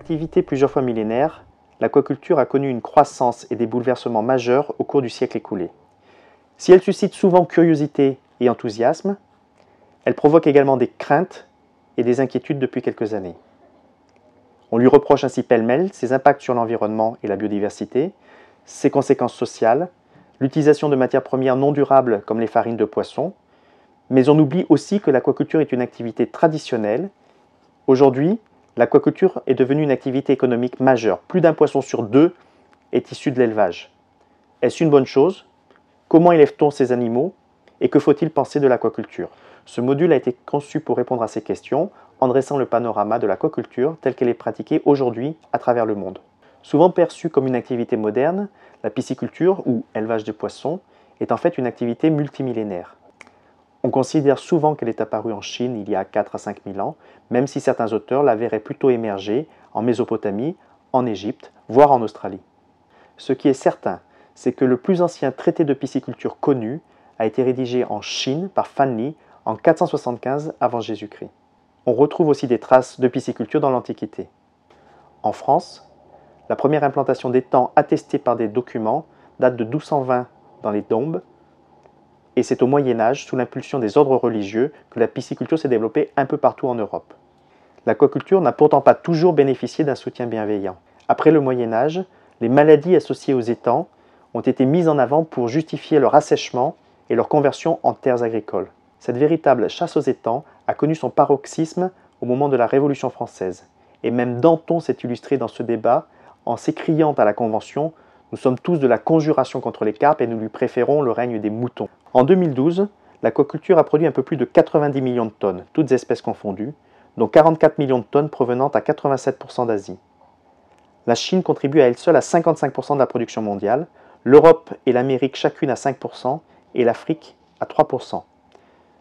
Activité plusieurs fois millénaire, l'aquaculture a connu une croissance et des bouleversements majeurs au cours du siècle écoulé. Si elle suscite souvent curiosité et enthousiasme, elle provoque également des craintes et des inquiétudes depuis quelques années. On lui reproche ainsi pêle-mêle ses impacts sur l'environnement et la biodiversité, ses conséquences sociales, l'utilisation de matières premières non durables comme les farines de poisson, mais on oublie aussi que l'aquaculture est une activité traditionnelle. Aujourd'hui, l'aquaculture est devenue une activité économique majeure. Plus d'un poisson sur deux est issu de l'élevage. Est-ce une bonne chose? Comment élève-t-on ces animaux? Et que faut-il penser de l'aquaculture? Ce module a été conçu pour répondre à ces questions en dressant le panorama de l'aquaculture telle qu'elle est pratiquée aujourd'hui à travers le monde. Souvent perçue comme une activité moderne, la pisciculture, ou élevage de poissons, est en fait une activité multimillénaire. On considère souvent qu'elle est apparue en Chine il y a 4 à 5 000 ans, même si certains auteurs la verraient plutôt émerger en Mésopotamie, en Égypte, voire en Australie. Ce qui est certain, c'est que le plus ancien traité de pisciculture connu a été rédigé en Chine par Fan Li en 475 avant Jésus-Christ. On retrouve aussi des traces de pisciculture dans l'Antiquité. En France, la première implantation d'étangs attestée par des documents date de 1220 dans les Dombes, et c'est au Moyen Âge, sous l'impulsion des ordres religieux, que la pisciculture s'est développée un peu partout en Europe. L'aquaculture n'a pourtant pas toujours bénéficié d'un soutien bienveillant. Après le Moyen Âge, les maladies associées aux étangs ont été mises en avant pour justifier leur assèchement et leur conversion en terres agricoles. Cette véritable chasse aux étangs a connu son paroxysme au moment de la Révolution française. Et même Danton s'est illustré dans ce débat en s'écriant à la Convention Nous sommes tous de la conjuration contre les carpes et nous lui préférons le règne des moutons. En 2012, l'aquaculture a produit un peu plus de 90 millions de tonnes, toutes espèces confondues, dont 44 millions de tonnes provenant à 87% d'Asie. La Chine contribue à elle seule à 55% de la production mondiale, l'Europe et l'Amérique chacune à 5% et l'Afrique à 3%.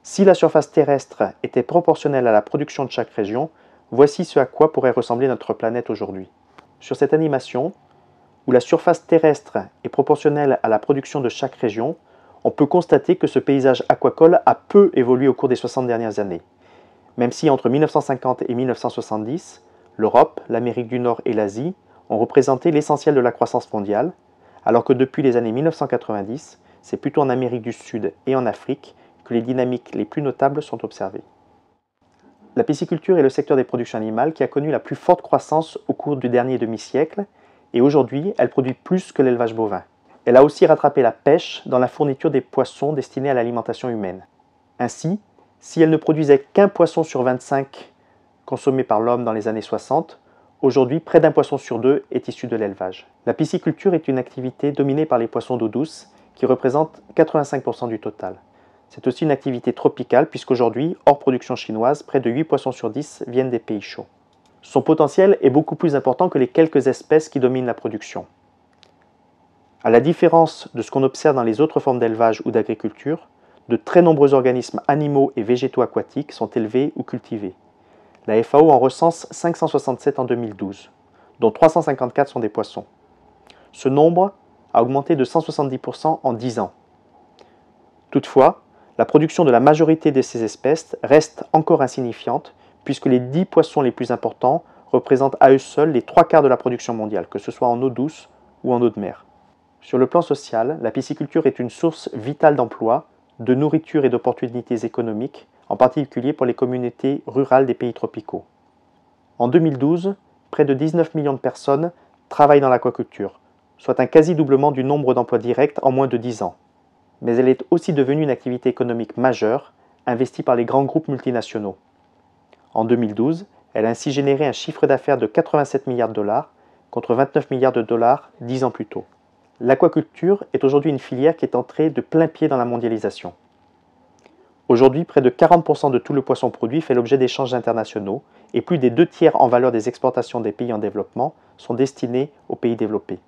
Si la surface terrestre était proportionnelle à la production de chaque région, voici ce à quoi pourrait ressembler notre planète aujourd'hui. Sur cette animation, où la surface terrestre est proportionnelle à la production de chaque région, on peut constater que ce paysage aquacole a peu évolué au cours des 60 dernières années. Même si entre 1950 et 1970, l'Europe, l'Amérique du Nord et l'Asie ont représenté l'essentiel de la croissance mondiale, alors que depuis les années 1990, c'est plutôt en Amérique du Sud et en Afrique que les dynamiques les plus notables sont observées. La pisciculture est le secteur des productions animales qui a connu la plus forte croissance au cours du dernier demi-siècle, et aujourd'hui, elle produit plus que l'élevage bovin. Elle a aussi rattrapé la pêche dans la fourniture des poissons destinés à l'alimentation humaine. Ainsi, si elle ne produisait qu'un poisson sur 25 consommé par l'homme dans les années 60, aujourd'hui près d'un poisson sur deux est issu de l'élevage. La pisciculture est une activité dominée par les poissons d'eau douce qui représentent 85% du total. C'est aussi une activité tropicale puisqu'aujourd'hui, hors production chinoise, près de 8 poissons sur 10 viennent des pays chauds. Son potentiel est beaucoup plus important que les quelques espèces qui dominent la production. À la différence de ce qu'on observe dans les autres formes d'élevage ou d'agriculture, de très nombreux organismes animaux et végétaux aquatiques sont élevés ou cultivés. La FAO en recense 567 en 2012, dont 354 sont des poissons. Ce nombre a augmenté de 170% en 10 ans. Toutefois, la production de la majorité de ces espèces reste encore insignifiante, puisque les 10 poissons les plus importants représentent à eux seuls les trois quarts de la production mondiale, que ce soit en eau douce ou en eau de mer. Sur le plan social, la pisciculture est une source vitale d'emplois, de nourriture et d'opportunités économiques, en particulier pour les communautés rurales des pays tropicaux. En 2012, près de 19 millions de personnes travaillent dans l'aquaculture, soit un quasi-doublement du nombre d'emplois directs en moins de 10 ans mais elle est aussi devenue une activité économique majeure, investie par les grands groupes multinationaux. En 2012, elle a ainsi généré un chiffre d'affaires de 87 milliards de dollars contre 29 milliards de dollars dix ans plus tôt. L'aquaculture est aujourd'hui une filière qui est entrée de plein pied dans la mondialisation. Aujourd'hui, près de 40% de tout le poisson produit fait l'objet d'échanges internationaux et plus des deux tiers en valeur des exportations des pays en développement sont destinés aux pays développés.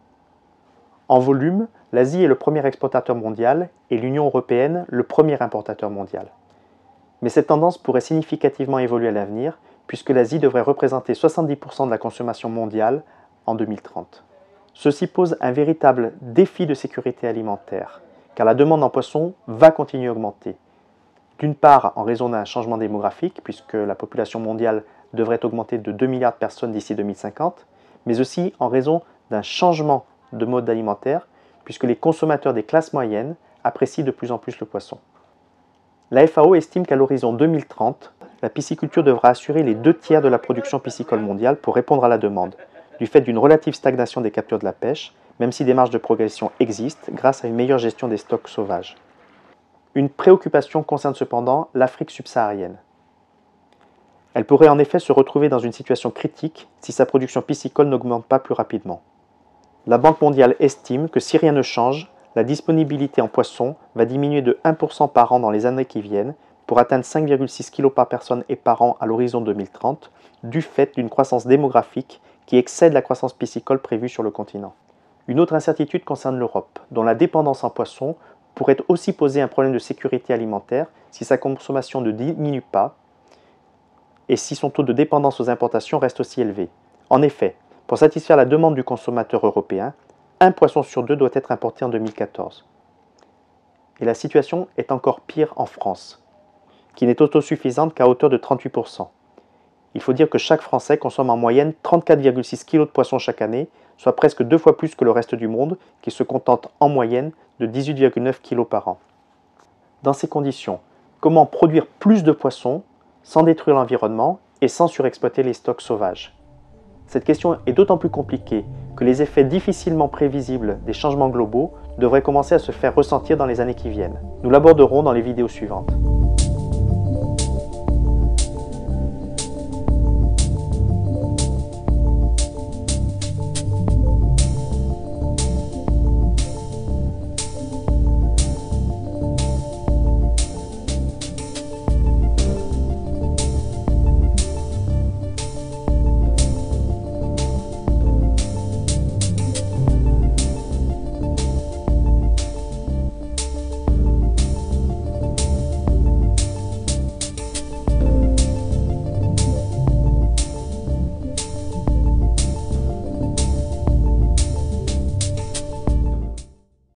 En volume, l'Asie est le premier exportateur mondial et l'Union européenne le premier importateur mondial. Mais cette tendance pourrait significativement évoluer à l'avenir, puisque l'Asie devrait représenter 70% de la consommation mondiale en 2030. Ceci pose un véritable défi de sécurité alimentaire, car la demande en poissons va continuer à augmenter. D'une part en raison d'un changement démographique, puisque la population mondiale devrait augmenter de 2 milliards de personnes d'ici 2050, mais aussi en raison d'un changement de mode alimentaire, puisque les consommateurs des classes moyennes apprécient de plus en plus le poisson. La FAO estime qu'à l'horizon 2030, la pisciculture devra assurer les deux tiers de la production piscicole mondiale pour répondre à la demande, du fait d'une relative stagnation des captures de la pêche, même si des marges de progression existent grâce à une meilleure gestion des stocks sauvages. Une préoccupation concerne cependant l'Afrique subsaharienne. Elle pourrait en effet se retrouver dans une situation critique si sa production piscicole n'augmente pas plus rapidement. La Banque mondiale estime que si rien ne change, la disponibilité en poissons va diminuer de 1% par an dans les années qui viennent pour atteindre 5,6 kg par personne et par an à l'horizon 2030, du fait d'une croissance démographique qui excède la croissance piscicole prévue sur le continent. Une autre incertitude concerne l'Europe, dont la dépendance en poissons pourrait aussi poser un problème de sécurité alimentaire si sa consommation ne diminue pas et si son taux de dépendance aux importations reste aussi élevé. En effet, pour satisfaire la demande du consommateur européen, un poisson sur deux doit être importé en 2014. Et la situation est encore pire en France, qui n'est autosuffisante qu'à hauteur de 38%. Il faut dire que chaque Français consomme en moyenne 34,6 kg de poisson chaque année, soit presque deux fois plus que le reste du monde, qui se contente en moyenne de 18,9 kg par an. Dans ces conditions, comment produire plus de poissons sans détruire l'environnement et sans surexploiter les stocks sauvages? Cette question est d'autant plus compliquée que les effets difficilement prévisibles des changements globaux devraient commencer à se faire ressentir dans les années qui viennent. Nous l'aborderons dans les vidéos suivantes.